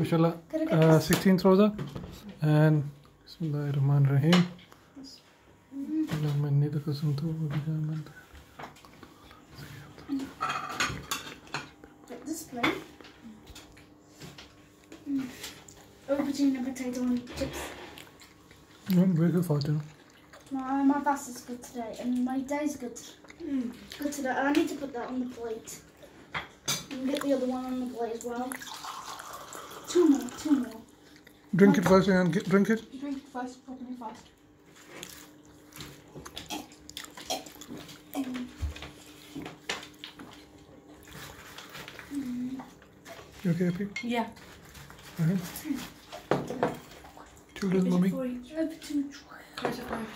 Mashallah, Gotta get uh, this. 16th Rosa. And Bismillah Rahman Rahim. اللهم إني لك صمت وبجامل Get this plate. Mm. Aubergine and potato and chips. No, very good Fatima. My, my fast is good today, and my day's good. Good today. I need to put that on the plate. And get the other one on the plate as well. Drink it first and get, drink it. Drink it first, properly fast. You okay, happy? Yeah. Uh-huh. Children, mommy. For you. Where's it going?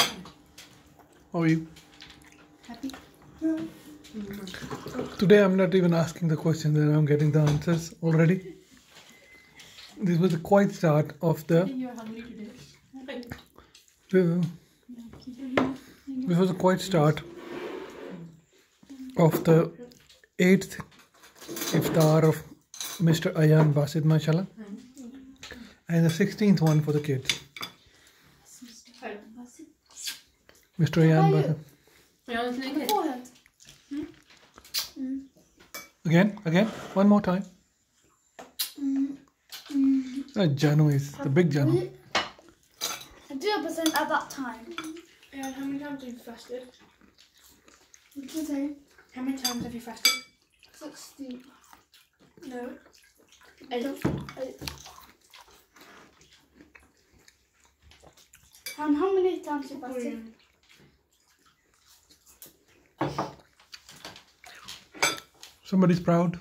How are you? Happy? Today I'm not even asking the questions and I'm getting the answers already. This was a quiet start of the. You're hungry today. This was a quiet start of the eighth iftar of Mr. Ayaan Basit, mashallah, and the sixteenth one for the kids. Mr. Ayaan Basit. Yeah, let's make it. Forehead. Hmm? Again, again, one more time. Uh, Janu is the big Janu. Zero percent at that time. Yeah, how many times have you fasted? What did you say? How many times have you fasted? Sixty. No. Eight. And how many times have you fasted? Somebody's proud.